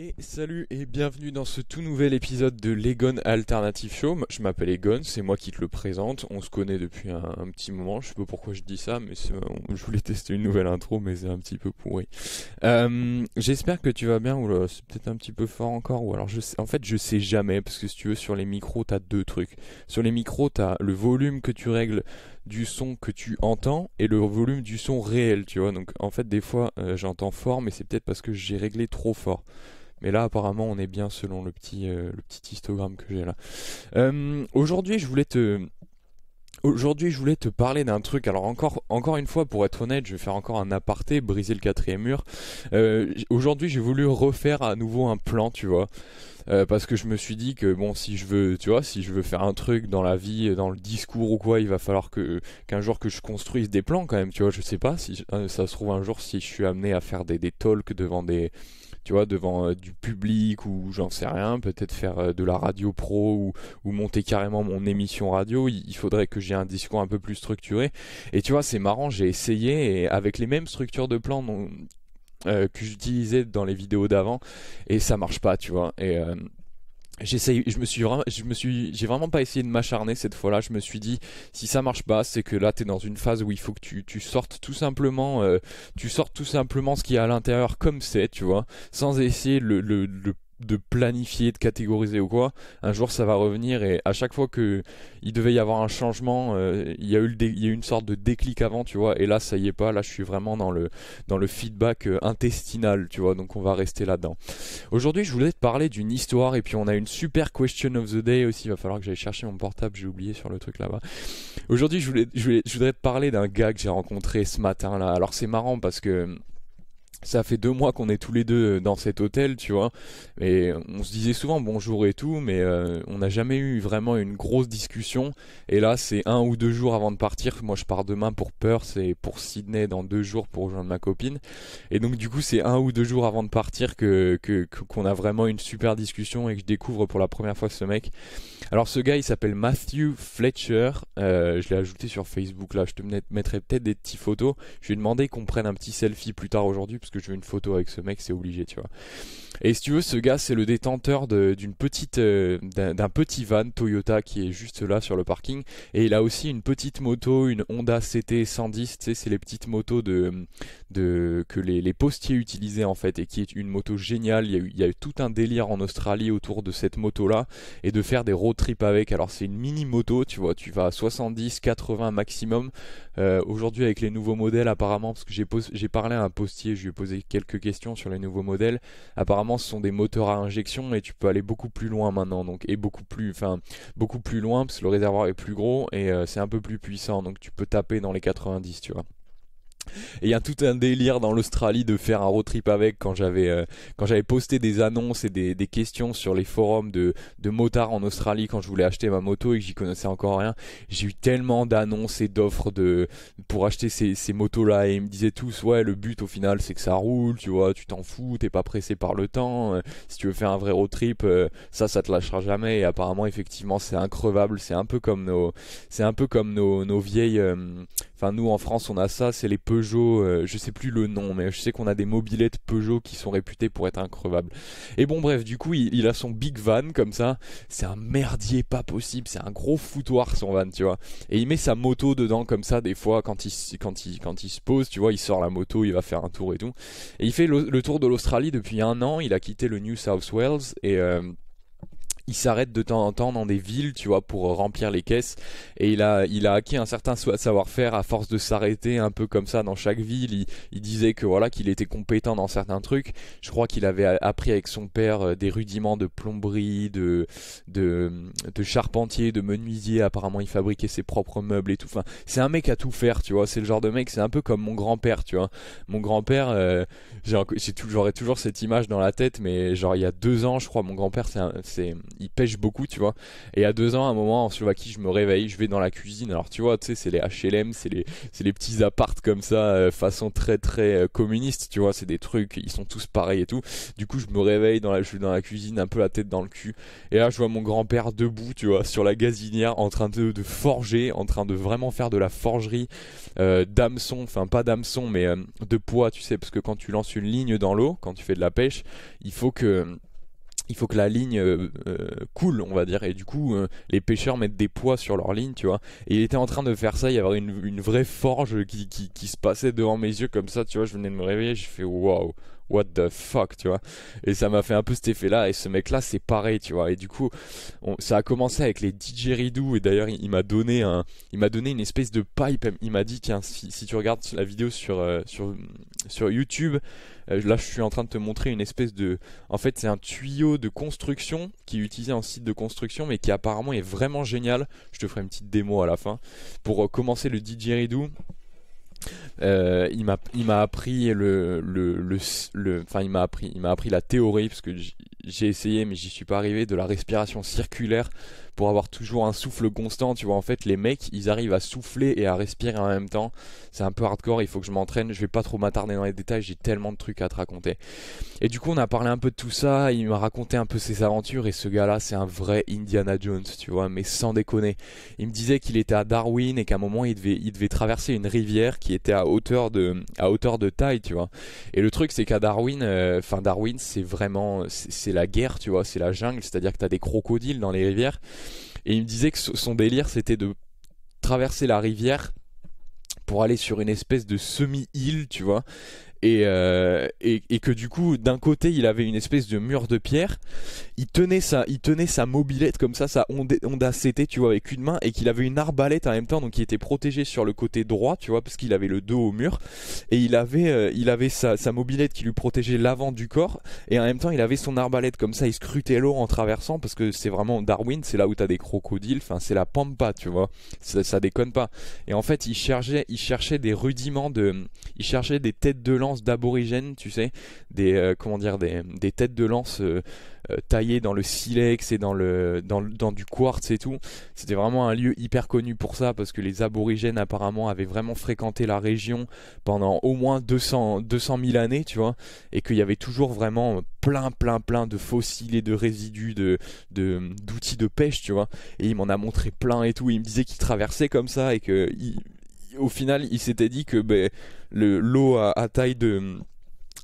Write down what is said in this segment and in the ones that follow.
Et salut et bienvenue dans ce tout nouvel épisode de l'Egon Alternative Show. Je m'appelle Egon, c'est moi qui te le présente. On se connaît depuis un, petit moment. Je sais pas pourquoi je dis ça, mais je voulais tester une nouvelle intro, mais c'est un petit peu pourri. Euh, j'espère que tu vas bien. Ou c'est peut-être un petit peu fort encore. Ou alors, en fait, je sais jamais parce que si tu veux, sur les micros, t'as deux trucs. Sur les micros, t'as le volume que tu règles du son que tu entends et le volume du son réel, tu vois. Donc, en fait, des fois, euh, j'entends fort, mais c'est peut-être parce que j'ai réglé trop fort. Mais là, apparemment, on est bien selon le petit, euh, le petit histogramme que j'ai là. Euh, aujourd'hui, je voulais te... Aujourd'hui, je voulais te parler d'un truc. Alors encore, encore une fois, pour être honnête, je vais faire encore un aparté, briser le quatrième mur. Euh, aujourd'hui, j'ai voulu refaire à nouveau un plan, tu vois, parce que je me suis dit que bon, si je veux, tu vois, si je veux faire un truc dans la vie, dans le discours ou quoi, il va falloir que qu'un jour que je construise des plans quand même, tu vois. Je sais pas si ça se trouve un jour si je suis amené à faire des, des talks devant des tu vois, devant euh, du public ou j'en sais rien, peut-être faire euh, de la radio pro ou, monter carrément mon émission radio, il, faudrait que j'ai un discours un peu plus structuré. Et tu vois, c'est marrant, j'ai essayé avec les mêmes structures de plan euh, que j'utilisais dans les vidéos d'avant et ça marche pas, tu vois. Et J'essaye, je me suis vraiment, je me suis, j'ai vraiment pas essayé de m'acharner cette fois-là. Je me suis dit, si ça marche pas, c'est que là t'es dans une phase où il faut que tu, tu sortes tout simplement, euh, tu sortes tout simplement ce qui est à l'intérieur comme c'est, tu vois, sans essayer le, le de planifier, de catégoriser ou quoi. Un jour, ça va revenir et à chaque fois que il devait y avoir un changement, euh, il y a eu une sorte de déclic avant, tu vois. Et là, ça y est pas. Là, je suis vraiment dans le dans le feedback euh, intestinal, tu vois. Donc, on va rester là-dedans. Aujourd'hui, je voulais te parler d'une histoire et puis on a une super question of the day aussi. Il va falloir que j'aille chercher mon portable. J'ai oublié sur le truc là-bas. Aujourd'hui, je voulais, je je voudrais te parler d'un gars que j'ai rencontré ce matin là. Alors, c'est marrant parce que ça fait deux mois qu'on est tous les deux euh, dans cet hôtel, tu vois. Et on se disait souvent bonjour et tout, mais euh, on n'a jamais eu vraiment une grosse discussion. Et là, c'est un ou deux jours avant de partir. Moi, je pars demain pour Perth et pour Sydney dans deux jours pour rejoindre ma copine. Et donc, du coup, c'est un ou deux jours avant de partir que qu'on a vraiment une super discussion et que je découvre pour la première fois ce mec. Alors, ce gars, il s'appelle Matthew Fletcher. Euh, je l'ai ajouté sur Facebook. Là, je te mettrai peut-être des petites photos. Je lui ai demandé qu'on prenne un petit selfie plus tard aujourd'hui parce que je veux une photo avec ce mec, c'est obligé, tu vois. Et si tu veux, ce gars, c'est le détenteur d'une petite, euh, d'un petit van Toyota qui est juste là sur le parking. Et il a aussi une petite moto, une Honda CT 110. Tu sais, c'est les petites motos de, que les, postiers utilisaient en fait, et qui est une moto géniale. Il y, a eu, tout un délire en Australie autour de cette moto-là et de faire des road trips avec. Alors c'est une mini moto, tu vois, tu vas à 70, 80 maximum. Euh, aujourd'hui, avec les nouveaux modèles, apparemment, parce que j'ai j'ai parlé à un postier, je lui ai posé quelques questions sur les nouveaux modèles. Apparemment ce sont des moteurs à injection et tu peux aller beaucoup plus loin maintenant. Donc et beaucoup plus enfin beaucoup plus loin parce que le réservoir est plus gros et euh, c'est un peu plus puissant. Donc tu peux taper dans les 90 tu vois et il y a tout un délire dans l'Australie de faire un road trip avec quand j'avais euh, posté des annonces et des, questions sur les forums de, motards en Australie quand je voulais acheter ma moto et que j'y connaissais encore rien. J'ai eu tellement d'annonces et d'offres pour acheter ces, motos là et ils me disaient tous ouais le but au final c'est que ça roule, tu vois, tu t'en fous, t'es pas pressé par le temps. Euh, si tu veux faire un vrai road trip, euh, ça ça te lâchera jamais et apparemment effectivement c'est increvable, c'est un peu comme nos c'est un peu comme nos, nos vieilles enfin nous en France on a ça, c'est les Peugeot, euh, je sais plus le nom, mais je sais qu'on a des mobilettes Peugeot qui sont réputées pour être increvables. Et bon bref, du coup il, a son big van comme ça, c'est un merdier pas possible, c'est un gros foutoir son van, tu vois. Et il met sa moto dedans comme ça des fois quand il quand il quand il se pose, tu vois, il sort la moto, il va faire un tour et tout. Et il fait le, tour de l'Australie depuis un an, il a quitté le New South Wales et euh, il s'arrête de temps en temps dans des villes, tu vois, pour remplir les caisses. Et il a, il a acquis un certain savoir-faire à force de s'arrêter un peu comme ça dans chaque ville. Il, disait que voilà, qu'il était compétent dans certains trucs. Je crois qu'il avait appris avec son père euh, des rudiments de plomberie, de, de, de charpentier, de menuisier. Apparemment, il fabriquait ses propres meubles et tout. Enfin, c'est un mec à tout faire, tu vois. C'est le genre de mec, c'est un peu comme mon grand-père, tu vois. Mon grand-père, euh, toujours, toujours cette image dans la tête, mais genre il y a deux ans, je crois, mon grand-père, c'est ils pêchent beaucoup, tu vois. Et à deux ans, à un moment en Slovaquie, je me réveille, je vais dans la cuisine. Alors tu vois, tu sais, c'est les HLM, c'est les, les petits appartes comme ça, euh, façon très très euh, communiste, tu vois. C'est des trucs, ils sont tous pareils et tout. Du coup, je me réveille dans la, je suis dans la cuisine, un peu la tête dans le cul. Et là, je vois mon grand-père debout, tu vois, sur la gazinière, en train de, de forger, en train de vraiment faire de la forgerie euh, d'hameçon, enfin pas d'hameçon, mais euh, de poids, tu sais, parce que quand tu lances une ligne dans l'eau, quand tu fais de la pêche, il faut que il faut que la ligne euh, euh, coule, on va dire, et du coup, euh, les pêcheurs mettent des poids sur leur ligne, tu vois. Et il était en train de faire ça, il y avait une, vraie forge qui, se passait devant mes yeux comme ça, tu vois. Je venais de me réveiller, j'ai fait waouh, what the fuck, tu vois. Et ça m'a fait un peu cet effet-là. Et ce mec-là, c'est pareil, tu vois. Et du coup, ça a commencé avec les didgeridoo. Et d'ailleurs, il, m'a donné un, il m'a donné une espèce de pipe. Il m'a dit, tiens, si, tu regardes la vidéo sur, sur, sur YouTube, euh, là, je suis en train de te montrer une espèce de. En fait, c'est un tuyau de construction qui est utilisé en site de construction, mais qui apparemment est vraiment génial. Je te ferai une petite démo à la fin. Pour euh, commencer le didgeridoo, il m'a appris il m'a appris la théorie parce que j'ai essayé mais j'y suis pas arrivé de la respiration circulaire pour avoir toujours un souffle constant. Tu vois, en fait, les mecs, ils arrivent à souffler et à respirer en même temps. C'est un peu hardcore, il faut que je m'entraîne. Je vais pas trop m'attarder dans les détails, j'ai tellement de trucs à te raconter. Et du coup, on a parlé un peu de tout ça. Il m'a raconté un peu ses aventures. Et ce gars-là, c'est un vrai Indiana Jones, tu vois, mais sans déconner. Il me disait qu'il était à Darwin et qu'à un moment, il devait, il devait traverser une rivière qui était à hauteur de, à hauteur de taille, tu vois. Et le truc, c'est qu'à Darwin, euh, enfin, Darwin, c'est vraiment, c'est la guerre, tu vois, c'est la jungle. C'est-à-dire que t'as des crocodiles dans les rivières. Et il me disait que son délire, c'était de traverser la rivière pour aller sur une espèce de semi-île, tu vois, euh, et, et, que du coup d'un côté il avait une espèce de mur de pierre il tenait sa il tenait sa mobilette comme ça sa Honda CT tu vois avec une main et qu'il avait une arbalète en même temps donc il était protégé sur le côté droit tu vois parce qu'il avait le dos au mur. Et il avait euh, il avait sa, sa mobilette qui lui protégeait l'avant du corps et en même temps il avait son arbalète comme ça il scrutait l'eau en traversant parce que c'est vraiment Darwin c'est là où t'as des crocodiles enfin c'est la pampa tu vois. Ça, déconne pas. Et en fait il cherchait il cherchait des rudiments de il cherchait des têtes de d'aborigènes, tu sais, des euh, comment dire, des, des, têtes de lance euh, euh, dans le silex et dans le dans, dans du quartz et tout. C'était vraiment un lieu hyper connu pour ça parce que les aborigènes apparemment avaient vraiment fréquenté la région pendant au moins 200 200 000 années, tu vois, et qu'il y avait toujours vraiment plein plein plein de fossiles et de résidus de d'outils de, pêche, tu vois. Et il m'en a montré plein et tout. Il me disait qu'il traversait comme ça et que au final, il s'était dit que ben, le l'eau à, taille de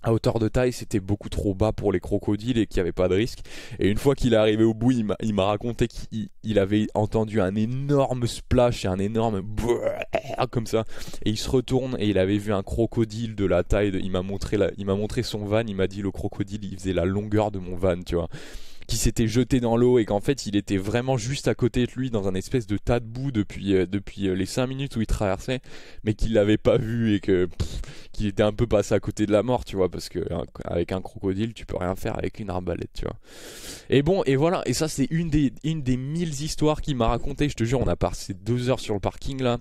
à hauteur de taille, c'était beaucoup trop bas pour les crocodiles et qu'il n'y avait pas de risque. Et une fois qu'il est arrivé au bout, il m'a raconté qu'il avait entendu un énorme splash et un énorme comme ça. Et il se retourne et il avait vu un crocodile de la taille. De, il m'a montré il m'a montré son van. Il m'a dit le crocodile, il faisait la longueur de mon van, tu vois qui s'était jeté dans l'eau et qu'en fait il était vraiment juste à côté de lui dans un espèce de tas de boue depuis euh, depuis euh, les 5 minutes où il traversait mais qu'il l'avait pas vu et que qu'il était un peu passé à côté de la mort tu vois parce que hein, avec un crocodile tu peux rien faire avec une arbalète tu vois. Et bon et voilà et ça c'est une des une des mille histoires qu'il m'a raconté je te jure on a passé deux heures sur le parking là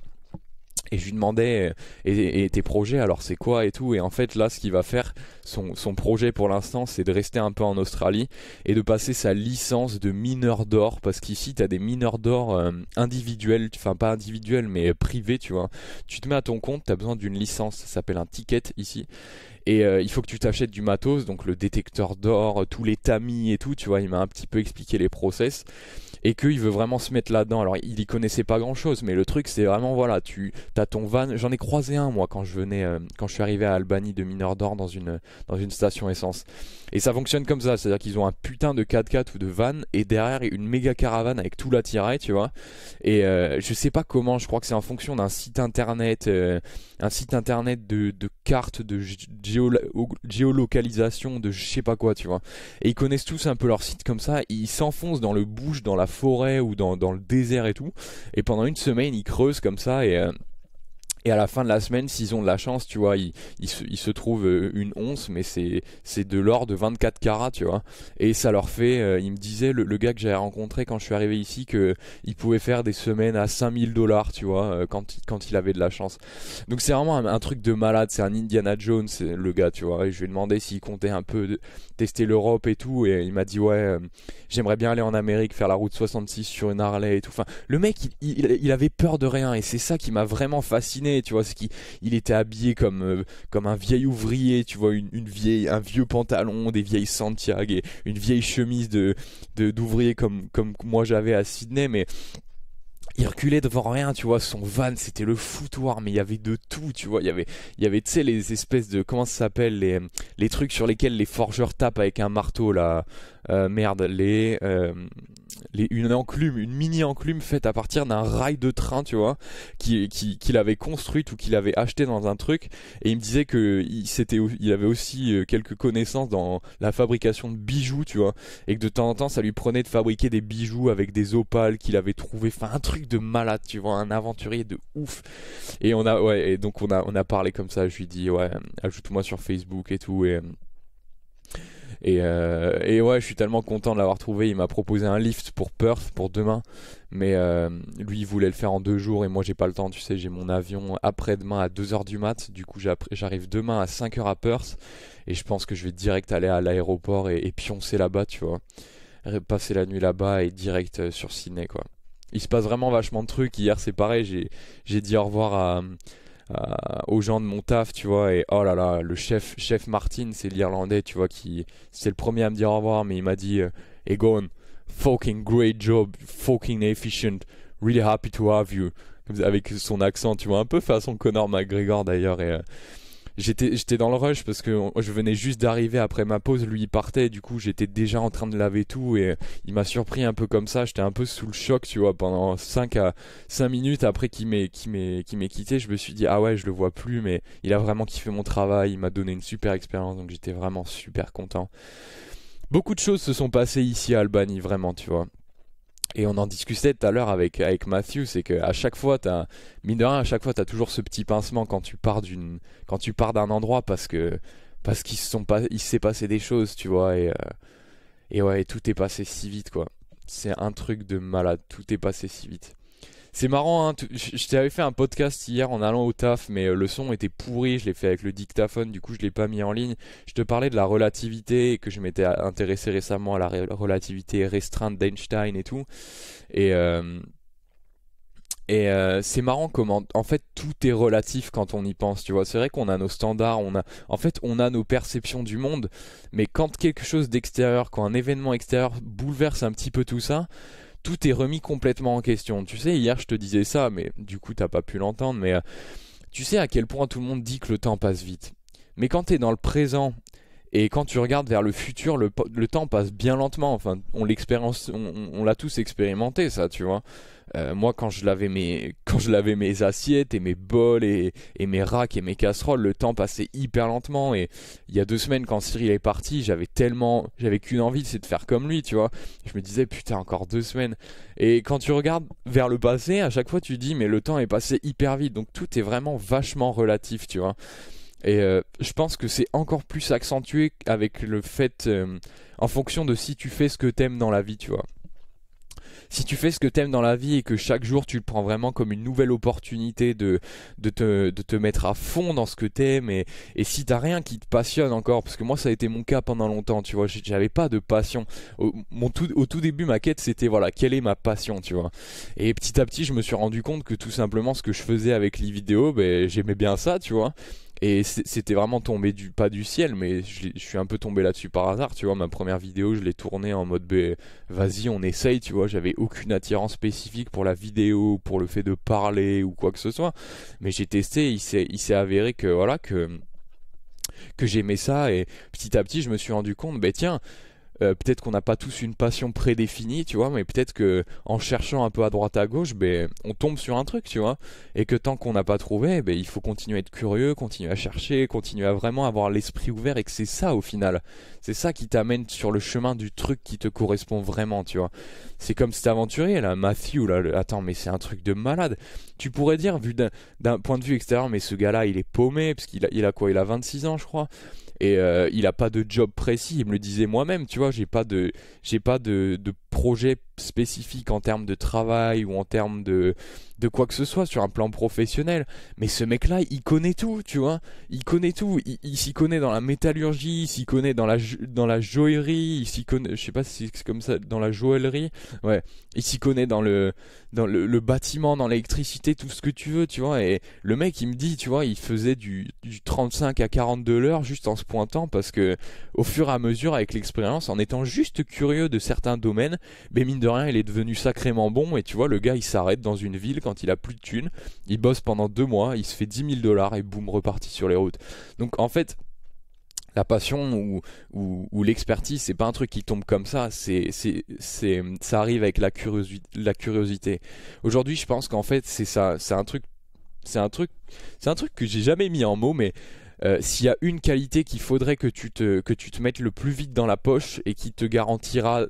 et je lui demandais euh, et, tes projets alors c'est quoi et tout. Et en fait là ce qu'il va faire son, son projet pour l'instant c'est de rester un peu en Australie et de passer sa licence de mineur d'or. Parce qu'ici tu as des mineurs d'or euh, individuels enfin pas individuels mais privés tu vois. Tu te mets à ton compte tu as besoin d'une licence. Ça s'appelle un ticket ici. Et euh, il faut que tu t'achètes du matos donc le détecteur d'or tous les tamis et tout tu vois. Il m'a un petit peu expliqué les process et qu'il veut vraiment se mettre là-dedans. Alors il y connaissait pas grand-chose, mais le truc c'est vraiment voilà, tu as ton van. J'en ai croisé un moi quand je venais, euh, quand je suis arrivé à Albanie de mineur d'or dans une dans une station essence. Et ça fonctionne comme ça, c'est-à-dire qu'ils ont un putain de 4x4 ou de van et derrière une méga caravane avec tout l'attirail, tu vois. Et euh, je sais pas comment, je crois que c'est en fonction d'un site internet, euh, un site internet de, cartes, de géolocalisation, de je sais pas quoi, tu vois. Et ils connaissent tous un peu leur site comme ça, ils s'enfoncent dans le bush, dans la forêt ou dans, dans le désert et tout. Et pendant une semaine, ils creusent comme ça et... Euh, Et à la fin de la semaine, s'ils ont de la chance, tu vois, ils, ils, se, trouvent euh, une once, mais c'est, de l'or de 24 carats, tu vois. Et ça leur fait, euh, il me disait, le, gars que j'avais rencontré quand je suis arrivé ici, que il pouvait faire des semaines à 5000 dollars, tu vois, euh, quand, quand il avait de la chance. Donc c'est vraiment un, truc de malade, c'est un Indiana Jones, le gars, tu vois. Et je lui ai demandé s'il comptait un peu tester l'Europe et tout, et il m'a dit, ouais, j'aimerais bien aller en Amérique, faire la route 66 sur une Harley et tout. Enfin, le mec, il avait peur de rien, et c'est ça qui m'a vraiment fasciné tu vois, c'est qu'il il était habillé comme, euh, comme un vieil ouvrier, tu vois, une, vieille, un vieux pantalon, des vieilles Santiago et une vieille chemise de, d'ouvrier comme, comme moi j'avais à Sydney, mais il reculait devant rien, tu vois, son van c'était le foutoir, mais il y avait de tout, tu vois, il y avait, il y avait, tu sais, les espèces de, comment ça s'appelle, les, les trucs sur lesquels les forgeurs tapent avec un marteau, là, euh, merde, les, euh, une enclume, une mini enclume faite à partir d'un rail de train, tu vois, qu'il qui, qui avait construite ou qu'il avait acheté dans un truc. Et il me disait que il, il avait aussi euh, quelques connaissances dans la fabrication de bijoux, tu vois, et que de temps en temps ça lui prenait de fabriquer des bijoux avec des opales qu'il avait trouvé, enfin un truc de malade, tu vois, un aventurier de ouf. Et on a, donc on a, on a parlé comme ça. Je lui dis, ouais, ajoute-moi sur Facebook et tout, et et, euh, et ouais, je suis tellement content de l'avoir trouvé. Il m'a proposé un lift pour Perth pour demain. Mais euh, lui, il voulait le faire en deux jours et moi, j'ai pas le temps. Tu sais, j'ai mon avion après-demain à 2h du mat. Du coup, j'arrive demain à 5h à Perth. Et je pense que je vais direct aller à l'aéroport et, et pioncer là-bas, tu vois. Passer la nuit là-bas et direct euh, sur Sydney, quoi. Il se passe vraiment vachement de trucs. Hier, c'est pareil. J'ai dit au revoir à aux gens de mon taf, tu vois, et oh là là, le chef, chef Martin, c'est l'Irlandais, tu vois, qui c'est le premier à me dire au revoir, mais il m'a dit, euh, Egon, fucking great job, fucking efficient, really happy to have you, avec son accent, tu vois, un peu façon Conor McGregor d'ailleurs, et euh, j'étais j'étais dans le rush parce que je venais juste d'arriver après ma pause, lui il partait, du coup j'étais déjà en train de laver tout et il m'a surpris un peu comme ça, j'étais un peu sous le choc, tu vois, pendant 5 à 5 minutes après qu'il m'ait qui m'ait m'ait quitté, je me suis dit ah ouais, je le vois plus mais il a vraiment kiffé mon travail, il m'a donné une super expérience donc j'étais vraiment super content. Beaucoup de choses se sont passées ici à Albany vraiment, tu vois. Et on en discutait tout à l'heure avec, avec Matthew, c'est qu'à chaque fois, t'as, mine de rien, à chaque fois, t'as toujours ce petit pincement quand tu pars d'une, quand tu pars d'un endroit parce que, parce qu'il se sont pas, s'est passé des choses, tu vois, et, euh, et ouais, tout est passé si vite, quoi. C'est un truc de malade, tout est passé si vite. C'est marrant, hein, je t'avais fait un podcast hier en allant au taf, mais euh, le son était pourri, je l'ai fait avec le dictaphone, du coup je l'ai pas mis en ligne. Je te parlais de la relativité, que je m'étais intéressé récemment à la relativité restreinte d'Einstein et tout. Et... Euh, et euh, c'est marrant comment, en fait, tout est relatif quand on y pense. Tu vois, c'est vrai qu'on a nos standards, on a, en fait, on a nos perceptions du monde. Mais quand quelque chose d'extérieur, quand un événement extérieur bouleverse un petit peu tout ça, tout est remis complètement en question. Tu sais, hier je te disais ça, mais du coup t'as pas pu l'entendre, mais euh, tu sais à quel point tout le monde dit que le temps passe vite. Mais quand tu es dans le présent et quand tu regardes vers le futur, le, temps passe bien lentement. Enfin, on l'a tous expérimenté ça, tu vois. Euh, moi, quand je lavais mes, quand je lavais mes assiettes et mes bols et, et, mes racks et mes casseroles, le temps passait hyper lentement. Et il y a deux semaines, quand Cyril est parti, j'avais tellement, j'avais qu'une envie, c'est de faire comme lui, tu vois. Je me disais, putain, encore deux semaines. Et quand tu regardes vers le passé, à chaque fois, tu dis, mais le temps est passé hyper vite. Donc tout est vraiment vachement relatif, tu vois. Et euh, je pense que c'est encore plus accentué avec le fait, euh, en fonction de si tu fais ce que t'aimes dans la vie, tu vois si tu fais ce que t'aimes dans la vie et que chaque jour tu le prends vraiment comme une nouvelle opportunité de, de, te, de te mettre à fond dans ce que t'aimes et, et si t'as rien qui te passionne encore, parce que moi ça a été mon cas pendant longtemps, tu vois, j'avais pas de passion. Au, tout, au tout début, ma quête c'était voilà, quelle est ma passion, tu vois. Et petit à petit, je me suis rendu compte que tout simplement ce que je faisais avec les vidéos, ben, j'aimais bien ça, tu vois. Et c'était vraiment tombé du pas du ciel, mais je, suis un peu tombé là-dessus par hasard. Tu vois, ma première vidéo, je l'ai tournée en mode ben, vas-y, on essaye. Tu vois, j'avais aucune attirance spécifique pour la vidéo, pour le fait de parler ou quoi que ce soit. Mais j'ai testé, il s'est avéré que voilà que que j'aimais ça et petit à petit, je me suis rendu compte, ben tiens euh, peut-être qu'on n'a pas tous une passion prédéfinie, tu vois, mais peut-être que en cherchant un peu à droite à gauche, ben, on tombe sur un truc, tu vois, et que tant qu'on n'a pas trouvé, ben, il faut continuer à être curieux, continuer à chercher, continuer à vraiment avoir l'esprit ouvert, et que c'est ça au final, c'est ça qui t'amène sur le chemin du truc qui te correspond vraiment, tu vois. C'est comme cet aventurier là, Matthew là, attends, mais c'est un truc de malade. Tu pourrais dire, vu d'un point de vue extérieur, mais ce gars-là, il est paumé, parce qu'il a, quoi? Il a 26 ans, je crois et euh, il a pas de job précis. Il me le disait moi-même, tu vois. J'ai pas de, j'ai pas de, de projet spécifique en termes de travail ou en termes de, de quoi que ce soit sur un plan professionnel. Mais ce mec-là, il connaît tout, tu vois. Il connaît tout. Il, s'y connaît dans la métallurgie, il s'y connaît dans la, dans la joaillerie, il s'y connaît, je sais pas c'est comme ça, dans la joaillerie. Ouais. Il s'y connaît dans le, dans le, bâtiment, dans l'électricité, tout ce que tu veux, tu vois. Et le mec, il me dit, tu vois, il faisait du, du 35 à 42 l'heure juste en se pointant parce que au fur et à mesure, avec l'expérience, en étant juste curieux de certains domaines, mais mine de rien, il est devenu sacrément bon. Et tu vois, le gars, il s'arrête dans une ville quand il a plus de thunes. Il bosse pendant deux mois, il se fait 10 000 dollars et boum, reparti sur les routes. Donc en fait, la passion ou, ou, l'expertise, c'est pas un truc qui tombe comme ça, c'est, c'est, c'est, ça arrive avec la, curiosité, la curiosité. Aujourd'hui, je pense qu'en fait, c'est ça, c'est un truc, c'est un truc, c'est un truc que j'ai jamais mis en mots, mais euh, s'il y a une qualité qu'il faudrait que tu te que tu te mettes le plus vite dans la poche et qui te garantira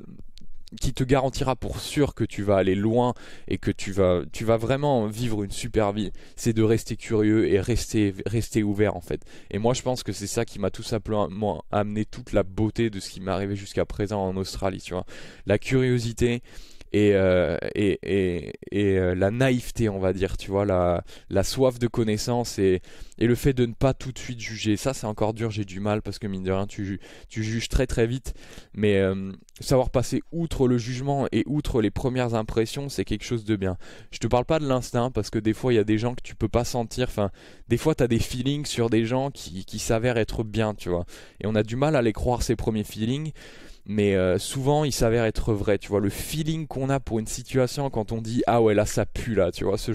qui te garantira pour sûr que tu vas aller loin et que tu vas, tu vas vraiment vivre une super vie, c'est de rester curieux et rester, rester ouvert en fait. Et moi je pense que c'est ça qui m'a tout simplement amené toute la beauté de ce qui m'est arrivé jusqu'à présent en Australie, tu vois. La curiosité, et, euh, et, et, et euh, la naïveté, on va dire, tu vois, la, la soif de connaissance et, et le fait de ne pas tout de suite juger. Ça, c'est encore dur, j'ai du mal parce que mine de rien, tu, tu juges très très vite. Mais euh, savoir passer outre le jugement et outre les premières impressions, c'est quelque chose de bien. Je te parle pas de l'instinct parce que des fois, il y a des gens que tu peux pas sentir. Enfin, des fois, tu as des feelings sur des gens qui, qui s'avèrent être bien, tu vois. Et on a du mal à les croire, ces premiers feelings mais euh, souvent il s'avère être vrai. Tu vois, le feeling qu'on a pour une situation quand on dit ah ouais là ça pue là, tu vois, ce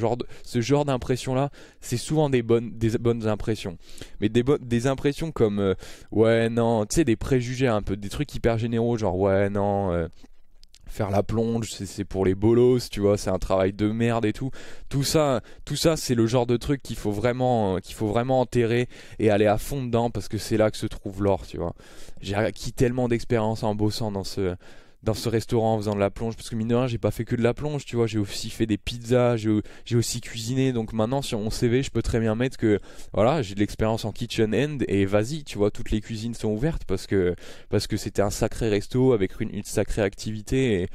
genre d'impression là, c'est souvent des bonnes bonnes impressions. Mais des des impressions comme euh, ouais non, tu sais des préjugés un peu, des trucs hyper généraux genre ouais non. Euh, faire la plonge, c'est pour les bolos, tu vois, c'est un travail de merde et tout. Tout ça, tout ça, c'est le genre de truc qu'il faut vraiment, qu'il faut vraiment enterrer et aller à fond dedans parce que c'est là que se trouve l'or, tu vois. J'ai acquis tellement d'expérience en bossant dans ce, dans ce restaurant en faisant de la plonge parce que mine de rien j'ai pas fait que de la plonge tu vois j'ai aussi fait des pizzas j'ai aussi cuisiné donc maintenant sur mon CV je peux très bien mettre que voilà j'ai de l'expérience en kitchen end et vas-y tu vois toutes les cuisines sont ouvertes parce que parce que c'était un sacré resto avec une, sacrée activité et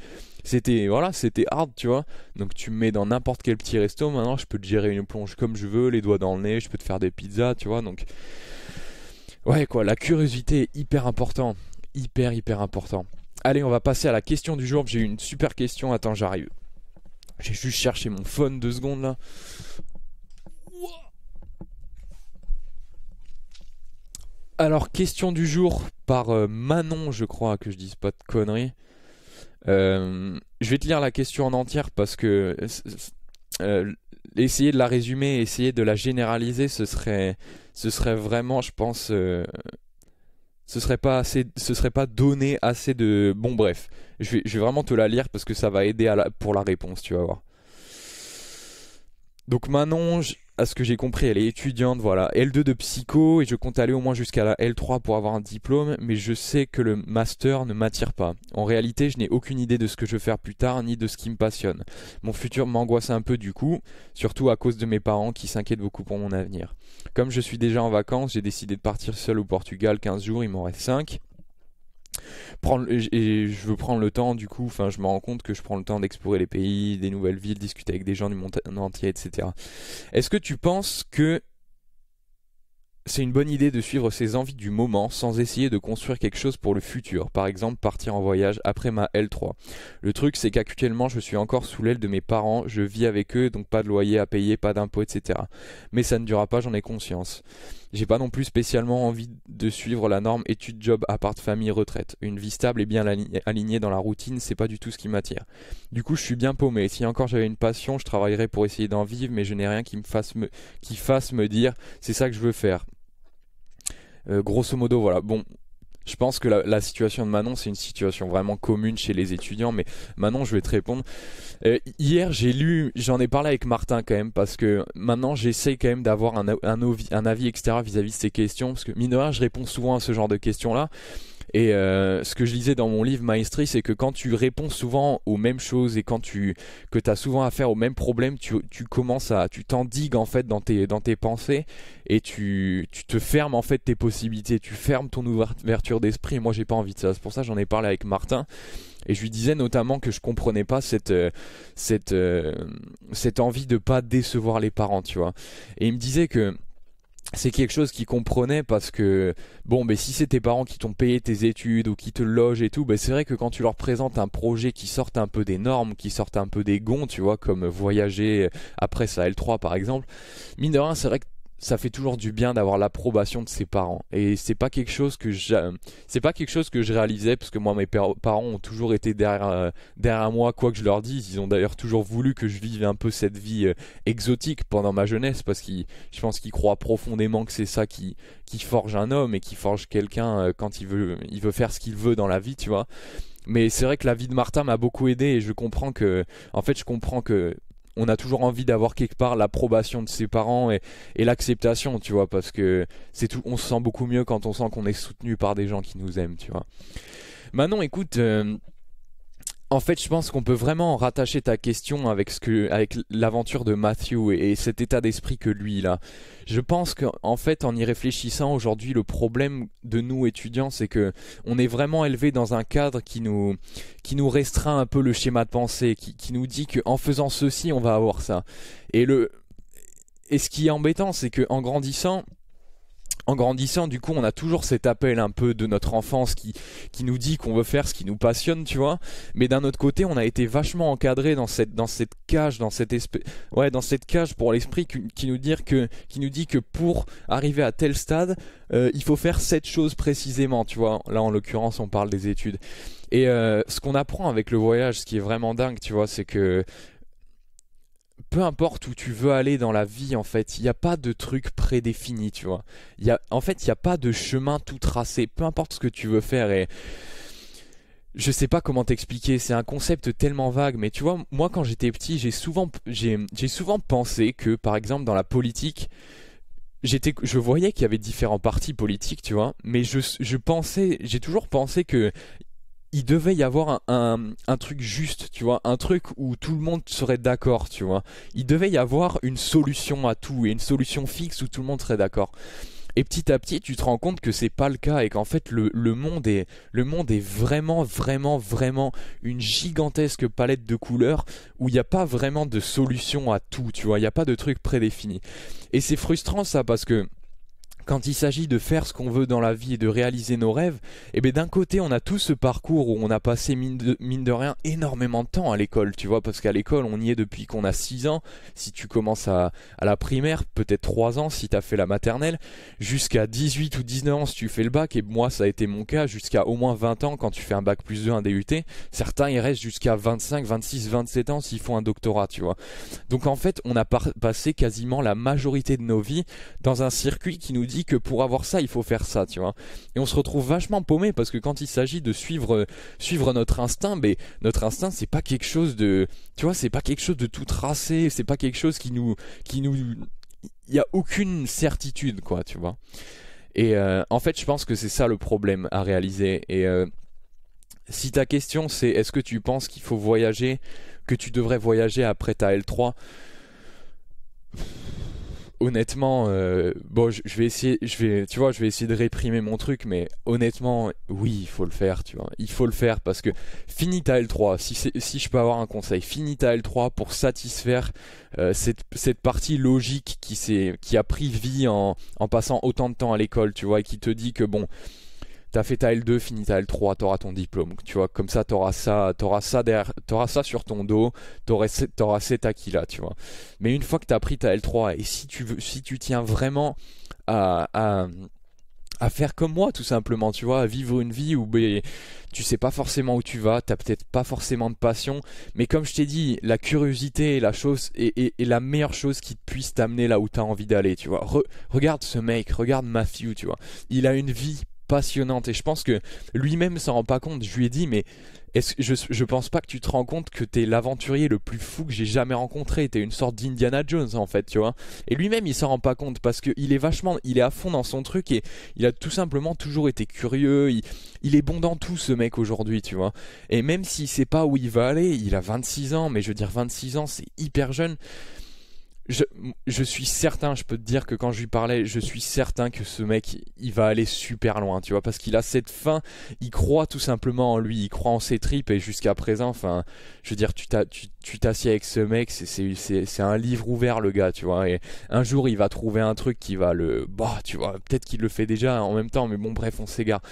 c'était voilà c'était hard tu vois. Donc tu me mets dans n'importe quel petit resto maintenant je peux te gérer une plonge comme je veux les doigts dans le nez je peux te faire des pizzas tu vois donc ouais quoi la curiosité est hyper important hyper hyper important Allez, on va passer à la question du jour. J'ai eu une super question. Attends, j'arrive. J'ai juste cherché mon phone deux secondes là. Alors, question du jour par euh, Manon, je crois, que je dise pas de conneries. Euh, je vais te lire la question en entière parce que euh, essayer de la résumer, essayer de la généraliser, ce serait, ce serait vraiment, je pense, ce serait pas assez, ce serait pas donné assez de. Bon, bref, je vais, vraiment te la lire parce que ça va aider pour la réponse, tu vas voir. Donc Manon, à ce que j'ai compris, elle est étudiante, voilà, L2 de psycho, et je compte aller au moins jusqu'à la L3 pour avoir un diplôme, mais je sais que le master ne m'attire pas. En réalité, je n'ai aucune idée de ce que je veux faire plus tard, ni de ce qui me passionne. Mon futur m'angoisse un peu du coup, surtout à cause de mes parents qui s'inquiètent beaucoup pour mon avenir. Comme je suis déjà en vacances, j'ai décidé de partir seul au Portugal 15 jours, il m'en reste 5 je veux prendre le temps du coup enfin je me rends compte que je prends le temps d'explorer les pays des nouvelles villes discuter avec des gens du monde entier etc est-ce que tu penses que c'est une bonne idée de suivre ses envies du moment sans essayer de construire quelque chose pour le futur, par exemple partir en voyage après ma L3. Le truc c'est qu'actuellement je suis encore sous l'aile de mes parents, je vis avec eux donc pas de loyer à payer, pas d'impôts, etc. Mais ça ne durera pas, j'en ai conscience. J'ai pas non plus spécialement envie de suivre la norme études, job, appart, famille, retraite. Une vie stable et bien alignée dans la routine, c'est pas du tout ce qui m'attire. Du coup, je suis bien paumé. Si encore j'avais une passion, je travaillerais pour essayer d'en vivre, mais je n'ai rien qui me fasse me, dire c'est ça que je veux faire. Euh, grosso modo, voilà. Bon, je pense que la, situation de Manon, c'est une situation vraiment commune chez les étudiants. Mais Manon, je vais te répondre. Euh, hier, j'ai lu, j'en ai parlé avec Martin quand même, parce que maintenant, j'essaie quand même d'avoir un, un, avis extérieur vis-à-vis de ces questions. Parce que, mine de rien, je réponds souvent à ce genre de questions-là. Et euh, ce que je lisais dans mon livre Maestri, c'est que quand tu réponds souvent aux mêmes choses et quand tu que as souvent affaire aux mêmes problèmes, tu, tu commences à tu t'endigues en fait dans tes dans tes pensées et tu, tu te fermes en fait tes possibilités, tu fermes ton ouverture d'esprit. Moi, j'ai pas envie de ça. C'est pour ça que j'en ai parlé avec Martin. Et je lui disais notamment que je comprenais pas cette euh, cette euh, cette envie de pas décevoir les parents, tu vois. Et il me disait que c'est quelque chose qu'ils comprenaient parce que bon mais si c'est tes parents qui t'ont payé tes études ou qui te logent et tout ben c'est vrai que quand tu leur présentes un projet qui sorte un peu des normes qui sorte un peu des gonds tu vois comme voyager après ça L3 par exemple mine de rien c'est vrai que ça fait toujours du bien d'avoir l'approbation de ses parents. Et c'est pas quelque chose que c'est pas quelque chose que je réalisais parce que moi mes parents ont toujours été derrière euh, moi quoi que je leur dise. Ils ont d'ailleurs toujours voulu que je vive un peu cette vie euh, exotique pendant ma jeunesse parce qu'ils je pense qu'ils croient profondément que c'est ça qui forge un homme et qui forge quelqu'un euh, quand il veut il veut faire ce qu'il veut dans la vie tu vois. Mais c'est vrai que la vie de Martha m'a beaucoup aidé et je comprends que en fait je comprends que on a toujours envie d'avoir quelque part l'approbation de ses parents et, l'acceptation, tu vois, parce que c'est tout, on se sent beaucoup mieux quand on sent qu'on est soutenu par des gens qui nous aiment, tu vois. Manon, écoute, euh, en fait, je pense qu'on peut vraiment rattacher ta question avec que, avec l'aventure de Matthew et, cet état d'esprit que lui il a. Je pense qu'en fait, en y réfléchissant aujourd'hui, le problème de nous étudiants, c'est que on est vraiment élevé dans un cadre qui nous, qui nous restreint un peu le schéma de pensée, qui, nous dit qu'en faisant ceci, on va avoir ça. Et le, et ce qui est embêtant, c'est qu'en grandissant, en grandissant, du coup, on a toujours cet appel un peu de notre enfance qui, qui nous dit qu'on veut faire ce qui nous passionne, tu vois. Mais d'un autre côté, on a été vachement encadré dans cette, dans cette cage, dans cette espèce, ouais, dans cette cage pour l'esprit qui, nous dit que, qui nous dit que pour arriver à tel stade, euh, il faut faire cette chose précisément, tu vois. Là, en l'occurrence, on parle des études. Et euh, ce qu'on apprend avec le voyage, ce qui est vraiment dingue, tu vois, c'est que peu importe où tu veux aller dans la vie, en fait, il n'y a pas de truc prédéfini, tu vois. En fait, il n'y a pas de chemin tout tracé, peu importe ce que tu veux faire. Et je sais pas comment t'expliquer, c'est un concept tellement vague, mais tu vois, moi quand j'étais petit, j'ai souvent, pensé que, par exemple, dans la politique, je voyais qu'il y avait différents partis politiques, tu vois, mais je pensais, j'ai toujours pensé que il devait y avoir un, truc juste, tu vois, un truc où tout le monde serait d'accord, tu vois. Il devait y avoir une solution à tout et une solution fixe où tout le monde serait d'accord. Et petit à petit, tu te rends compte que c'est pas le cas et qu'en fait le, le, monde est le monde est vraiment vraiment vraiment une gigantesque palette de couleurs où il n'y a pas vraiment de solution à tout, tu vois, il n'y a pas de truc prédéfini. Et c'est frustrant ça parce que quand il s'agit de faire ce qu'on veut dans la vie et de réaliser nos rêves, eh bien d'un côté on a tout ce parcours où on a passé mine de, rien énormément de temps à l'école, tu vois, parce qu'à l'école on y est depuis qu'on a 6 ans, si tu commences à, à la primaire, peut-être 3 ans si tu as fait la maternelle, jusqu'à 18 ou 19 ans si tu fais le bac, et moi ça a été mon cas, jusqu'à au moins 20 ans quand tu fais un bac plus 2, un DUT, certains ils restent jusqu'à 25, 26, 27 ans s'ils font un doctorat, tu vois. Donc en fait on a passé quasiment la majorité de nos vies dans un circuit qui nous dit que pour avoir ça, il faut faire ça, tu vois. Et on se retrouve vachement paumé parce que quand il s'agit de suivre, suivre notre instinct, mais notre instinct, c'est pas quelque chose de, tu vois, c'est pas quelque chose de tout tracé, c'est pas quelque chose qui nous, qui nous, il y a aucune certitude, quoi, tu vois. Et euh, en fait, je pense que c'est ça le problème à réaliser. Et euh, si ta question c'est est-ce que tu penses qu'il faut voyager, que tu devrais voyager après ta L3 honnêtement, euh, bon, je, vais essayer, je vais, tu vois, je vais essayer de réprimer mon truc, mais honnêtement, oui, il faut le faire, tu vois, il faut le faire parce que finis ta L3. Si si je peux avoir un conseil, finis ta L3 pour satisfaire euh, cette, cette partie logique qui qui a pris vie en, en passant autant de temps à l'école, tu vois, et qui te dit que bon t'as fait ta L2, fini ta L3, t'auras ton diplôme. Tu vois, comme ça, t'auras ça, t'auras ça derrière, t'auras ça sur ton dos, t'auras, cet acquis-là, tu vois. Mais une fois que t'as pris ta L3, et si tu veux, si tu tiens vraiment à, faire comme moi, tout simplement, tu vois, à vivre une vie où ben, tu sais pas forcément où tu vas, t'as peut-être pas forcément de passion, mais comme je t'ai dit, la curiosité est la chose, est, la meilleure chose qui puisse t'amener là où t'as envie d'aller, tu vois. regarde ce mec, regarde Matthew, tu vois. Il a une vie passionnante. Et je pense que lui-même s'en rend pas compte. Je lui ai dit, mais je, je pense pas que tu te rends compte que t'es l'aventurier le plus fou que j'ai jamais rencontré. T'es une sorte d'Indiana Jones en fait, tu vois. Et lui-même il s'en rend pas compte parce qu'il est vachement, il est à fond dans son truc et il a tout simplement toujours été curieux. Il, il est bon dans tout ce mec aujourd'hui, tu vois. Et même s'il sait pas où il va aller, il a 26 ans, mais je veux dire 26 ans c'est hyper jeune je, suis certain, je peux te dire que quand je lui parlais, je suis certain que ce mec, il va aller super loin, tu vois, parce qu'il a cette fin, il croit tout simplement en lui, il croit en ses tripes, et jusqu'à présent, enfin, je veux dire, tu t'assieds avec ce mec, c'est un livre ouvert, le gars, tu vois, et un jour, il va trouver un truc qui va le, bah, tu vois, peut-être qu'il le fait déjà en même temps, mais bon, bref, on s'égare.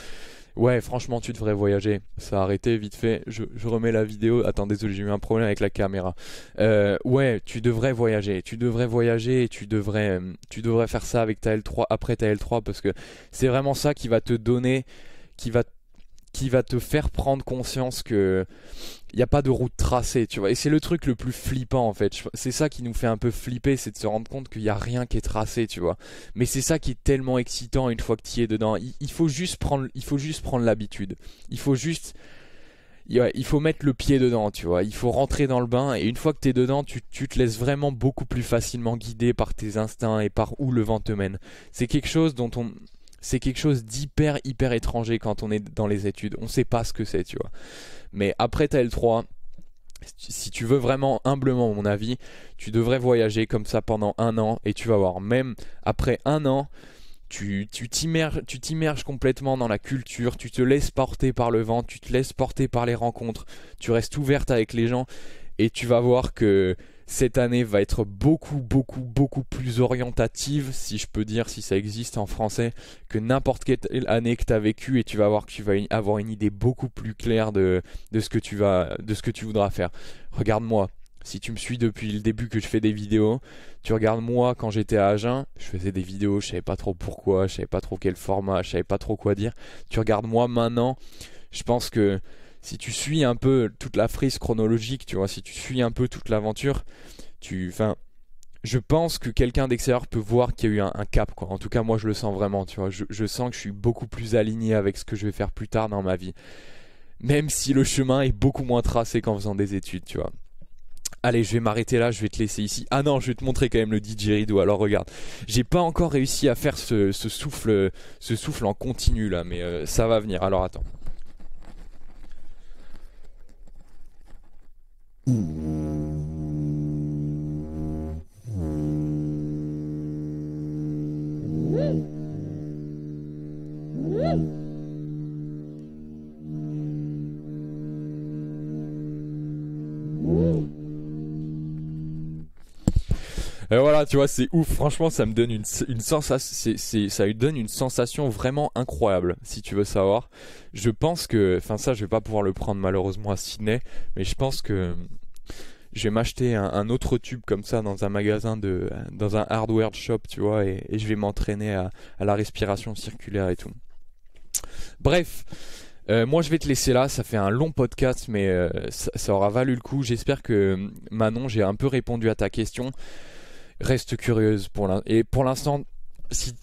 Ouais, franchement, tu devrais voyager. Ça a arrêté vite fait. Je, remets la vidéo. Attends, désolé, j'ai eu un problème avec la caméra. Euh, ouais, tu devrais voyager. Tu devrais voyager et tu devrais, euh, faire ça avec ta L3 après ta L3 parce que c'est vraiment ça qui va te donner, qui va qui va te faire prendre conscience que il n'y a pas de route tracée, tu vois. Et c'est le truc le plus flippant en fait. C'est ça qui nous fait un peu flipper, c'est de se rendre compte qu'il n'y a rien qui est tracé, tu vois. Mais c'est ça qui est tellement excitant une fois que tu y es dedans. Il, faut juste prendre, il faut juste prendre l'habitude. Il faut juste, il faut mettre le pied dedans, tu vois. Il faut rentrer dans le bain et une fois que tu es dedans, tu, tu te laisses vraiment beaucoup plus facilement guider par tes instincts et par où le vent te mène. C'est quelque chose dont on, c'est quelque chose d'hyper hyper étranger quand on est dans les études. On sait pas ce que c'est, tu vois. Mais après ta L3, si tu veux vraiment humblement mon avis, tu devrais voyager comme ça pendant un an et tu vas voir, même après un an, tu t'immerges tu t'immerges complètement dans la culture, tu te laisses porter par le vent, tu te laisses porter par les rencontres, tu restes ouverte avec les gens et tu vas voir que cette année va être beaucoup, beaucoup, beaucoup plus orientative, si je peux dire, si ça existe en français, que n'importe quelle année que tu as vécu et tu vas voir que tu vas avoir une idée beaucoup plus claire de, de, ce que tu vas, de ce que tu voudras faire. Regarde-moi. Si tu me suis depuis le début que je fais des vidéos, tu regardes moi quand j'étais à Agen, je faisais des vidéos, je savais pas trop pourquoi, je savais pas trop quel format, je savais pas trop quoi dire. Tu regardes moi maintenant, je pense que si tu suis un peu toute la frise chronologique, tu vois, si tu suis un peu toute l'aventure, tu, enfin, je pense que quelqu'un d'extérieur peut voir qu'il y a eu un, cap, quoi. En tout cas, moi, je le sens vraiment, tu vois. Je, sens que je suis beaucoup plus aligné avec ce que je vais faire plus tard dans ma vie. Même si le chemin est beaucoup moins tracé qu'en faisant des études, tu vois. Allez, je vais m'arrêter là, je vais te laisser ici. Ah non, je vais te montrer quand même le didgeridoo. Alors regarde, j'ai pas encore réussi à faire ce, souffle, ce souffle en continu là, mais euh, ça va venir. Alors attends. Et tu vois, c'est ouf. Franchement, ça me donne une, une sensation, ça donne une sensation vraiment incroyable, si tu veux savoir. Je pense que, enfin ça, je vais pas pouvoir le prendre malheureusement à Sydney, mais je pense que je vais m'acheter un, autre tube comme ça dans un magasin de, dans un hardware shop, tu vois, et, je vais m'entraîner à, la respiration circulaire et tout. Bref. Euh, moi je vais te laisser là, ça fait un long podcast mais euh, ça, aura valu le coup. J'espère que Manon j'ai un peu répondu à ta question reste curieuse pour. Et pour l'instant,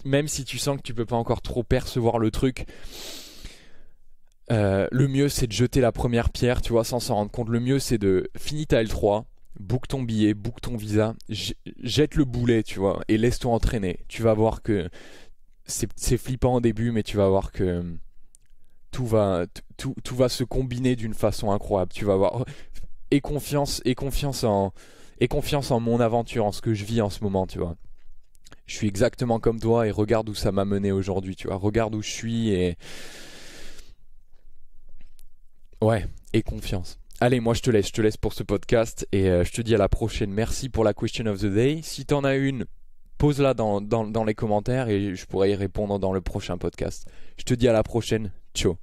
même si tu sens que tu peux pas encore trop percevoir le truc, euh, le mieux c'est de jeter la première pierre, tu vois, sans s'en rendre compte. Le mieux c'est de finir ta L3, book ton billet, book ton visa, jette le boulet, tu vois, et laisse-toi entraîner. Tu vas voir que c'est flippant au début, mais tu vas voir que tout va, tout, tout va se combiner d'une façon incroyable. Tu vas voir. Et confiance, et confiance en, et confiance en mon aventure, en ce que je vis en ce moment, tu vois. Je suis exactement comme toi et regarde où ça m'a mené aujourd'hui, tu vois. Regarde où je suis et. Ouais, et confiance. Allez, moi je te laisse, je te laisse pour ce podcast et euh, je te dis à la prochaine. Merci pour la question of the day. Si t'en as une, pose-la dans, dans les commentaires et je pourrai y répondre dans le prochain podcast. Je te dis à la prochaine. Ciao.